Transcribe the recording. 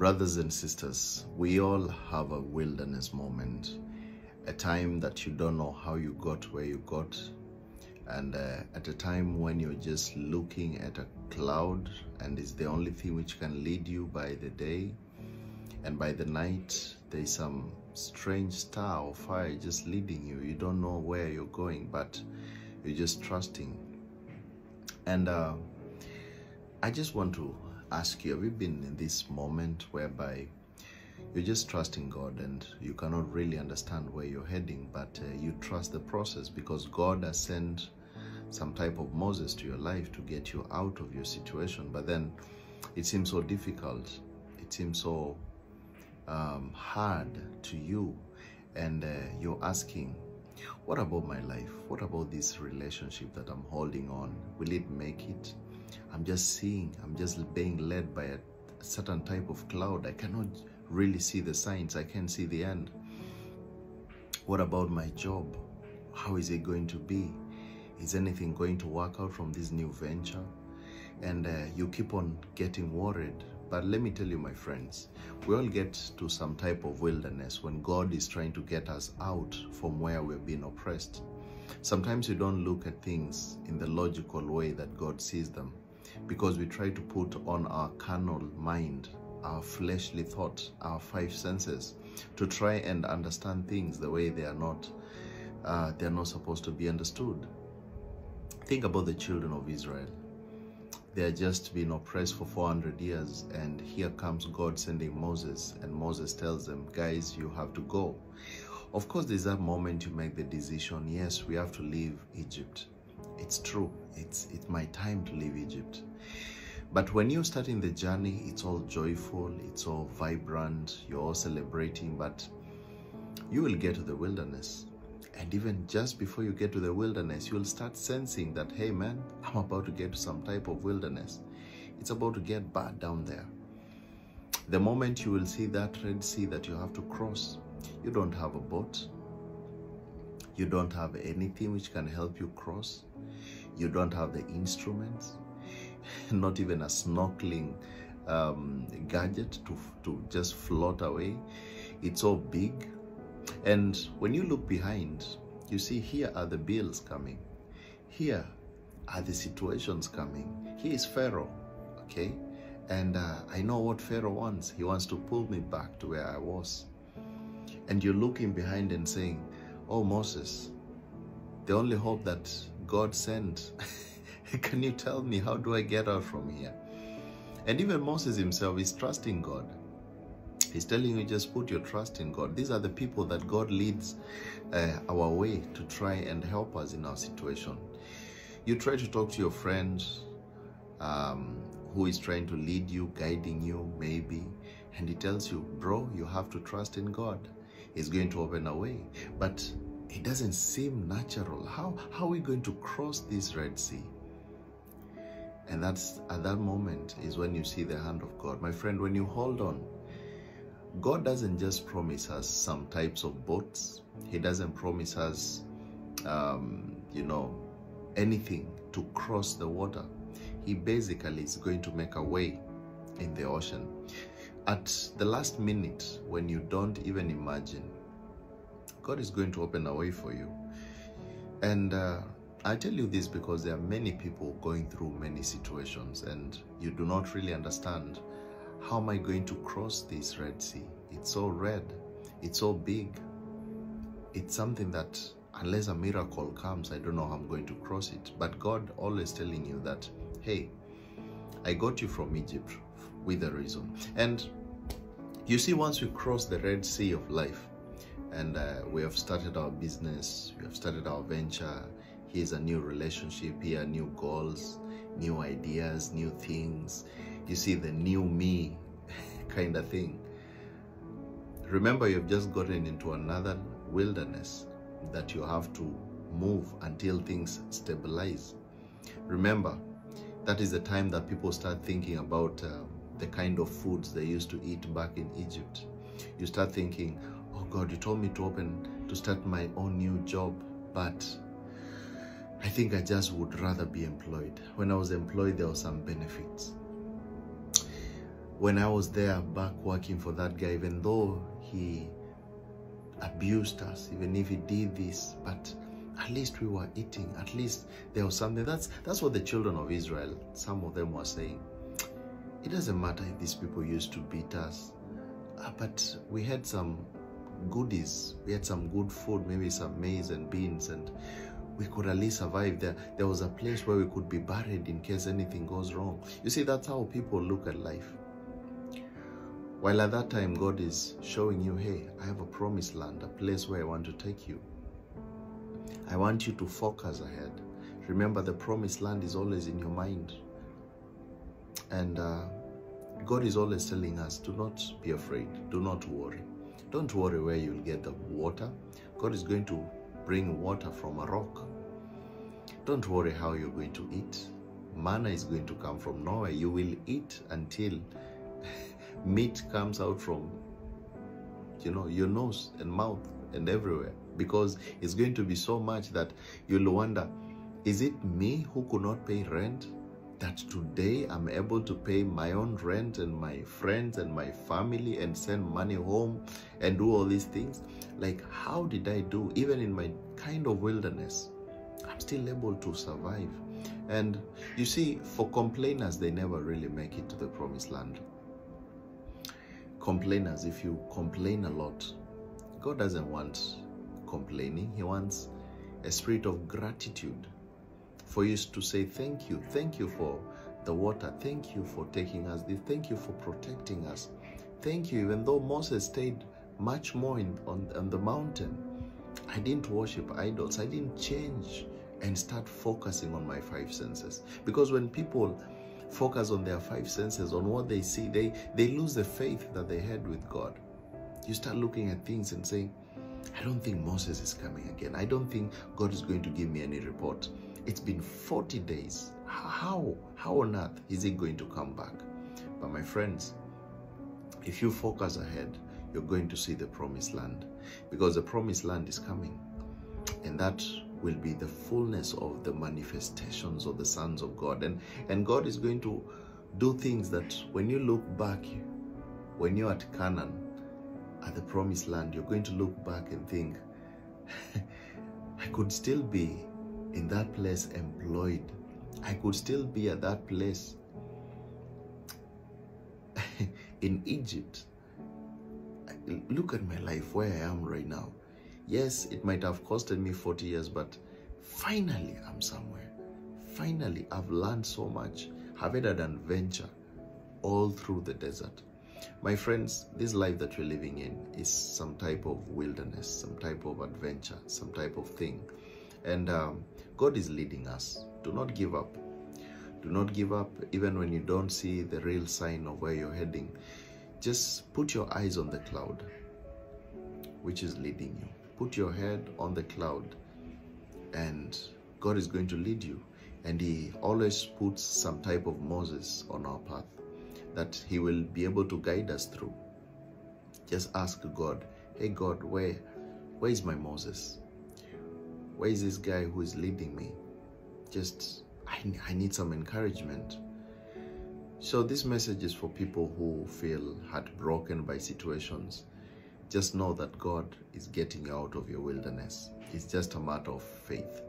Brothers and sisters, we all have a wilderness moment, a time that you don't know how you got where you got, and uh, at a time when you're just looking at a cloud and it's the only thing which can lead you by the day, and by the night there's some strange star or fire just leading you. You don't know where you're going, but you're just trusting. And uh, I just want to ask you, have you been in this moment whereby you're just trusting God and you cannot really understand where you're heading, but uh, you trust the process because God has sent some type of Moses to your life to get you out of your situation. But then it seems so difficult. It seems so um, hard to you. And uh, you're asking, what about my life? What about this relationship that I'm holding on? Will it make it? I'm just seeing, I'm just being led by a certain type of cloud. I cannot really see the signs. I can't see the end. What about my job? How is it going to be? Is anything going to work out from this new venture? And uh, you keep on getting worried. But let me tell you, my friends, we all get to some type of wilderness when God is trying to get us out from where we're being oppressed. Sometimes we don't look at things in the logical way that God sees them because we try to put on our carnal mind, our fleshly thought, our five senses to try and understand things the way they are not uh, they are not supposed to be understood. Think about the children of Israel. They are just been oppressed for 400 years and here comes God sending Moses and Moses tells them, guys, you have to go. Of course, there's that moment you make the decision, yes, we have to leave Egypt. It's true. It's it's my time to leave Egypt. But when you're starting the journey, it's all joyful, it's all vibrant, you're all celebrating, but you will get to the wilderness. And even just before you get to the wilderness, you'll start sensing that, hey man, I'm about to get to some type of wilderness. It's about to get bad down there. The moment you will see that Red Sea that you have to cross, you don't have a boat. You don't have anything which can help you cross. You don't have the instruments, not even a snorkeling um, gadget to, to just float away. It's all big. And when you look behind, you see here are the bills coming. Here are the situations coming. Here is Pharaoh, okay? And uh, I know what Pharaoh wants. He wants to pull me back to where I was. And you're looking behind and saying, Oh, Moses, the only hope that God sent. Can you tell me how do I get out from here? And even Moses himself is trusting God. He's telling you just put your trust in God. These are the people that God leads uh, our way to try and help us in our situation. You try to talk to your friend um, who is trying to lead you, guiding you, maybe, and he tells you, bro, you have to trust in God. He's going to open a way. But it doesn't seem natural. How, how are we going to cross this Red Sea? And that's at that moment is when you see the hand of God. My friend, when you hold on, God doesn't just promise us some types of boats. He doesn't promise us, um, you know, anything to cross the water. He basically is going to make a way in the ocean. At the last minute, when you don't even imagine, God is going to open a way for you. And uh, I tell you this because there are many people going through many situations and you do not really understand how am I going to cross this Red Sea? It's so red, it's so big. It's something that unless a miracle comes, I don't know how I'm going to cross it. But God always telling you that, hey, I got you from Egypt with a reason. And you see, once we cross the Red Sea of life, and uh, we have started our business, we have started our venture, here's a new relationship, here new goals, new ideas, new things. You see the new me kind of thing. Remember, you've just gotten into another wilderness that you have to move until things stabilize. Remember, that is the time that people start thinking about uh, the kind of foods they used to eat back in Egypt. You start thinking, oh God, you told me to open, to start my own new job, but I think I just would rather be employed. When I was employed, there were some benefits. when I was there back working for that guy, even though he abused us, even if he did this, but at least we were eating. At least there was something. That's that's what the children of Israel, some of them were saying. It doesn't matter if these people used to beat us, uh, but we had some goodies. We had some good food, maybe some maize and beans, and we could at least survive. There, there was a place where we could be buried in case anything goes wrong. You see, that's how people look at life. While at that time, God is showing you, hey, I have a promised land, a place where I want to take you. I want you to focus ahead. Remember, the promised land is always in your mind. And uh, God is always telling us, do not be afraid, do not worry. Don't worry where you'll get the water. God is going to bring water from a rock. Don't worry how you're going to eat. Manna is going to come from nowhere. You will eat until meat comes out from you know your nose and mouth and everywhere because it's going to be so much that you'll wonder is it me who could not pay rent that today i'm able to pay my own rent and my friends and my family and send money home and do all these things. Like how did i do? Even in my kind of wilderness i'm still able to survive. And you see for complainers they never really make it to the promised land. Complainers, if you complain a lot, God doesn't want complaining. He wants a spirit of gratitude for you to say thank you. Thank you for the water. Thank you for taking us. Thank you for protecting us. Thank you, even though Moses stayed much more in, on, on the mountain. I didn't worship idols. I didn't change and start focusing on my five senses. Because when people focus on their five senses, on what they see, they, they lose the faith that they had with God. You start looking at things and saying, I don't think Moses is coming again. I don't think God is going to give me any report. It's been 40 days. How? How on earth is he going to come back? But my friends, if you focus ahead, you're going to see the promised land because the promised land is coming. And that will be the fullness of the manifestations of the sons of God. And, and God is going to do things that when you look back, when you're at Canaan, at the promised land, you're going to look back and think, I could still be in that place employed. I could still be at that place in Egypt. Look at my life, where I am right now. Yes, it might have costed me 40 years, but finally I'm somewhere. Finally, I've learned so much. I've had an adventure all through the desert. My friends, this life that we're living in is some type of wilderness, some type of adventure, some type of thing. And um, God is leading us. Do not give up. Do not give up even when you don't see the real sign of where you're heading. Just put your eyes on the cloud, which is leading you. Put your head on the cloud and God is going to lead you. And He always puts some type of Moses on our path that He will be able to guide us through. Just ask God, hey God, where, where is my Moses? Where is this guy who is leading me? Just, I, I need some encouragement. So this message is for people who feel heartbroken by situations just know that God is getting you out of your wilderness. It's just a matter of faith.